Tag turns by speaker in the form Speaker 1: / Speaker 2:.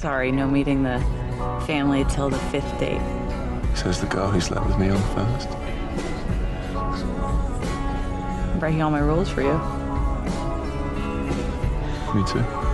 Speaker 1: Sorry, no meeting the family till the fifth date.
Speaker 2: Says the girl who slept with me on first.
Speaker 1: I'm breaking all my rules for you.
Speaker 2: Me too.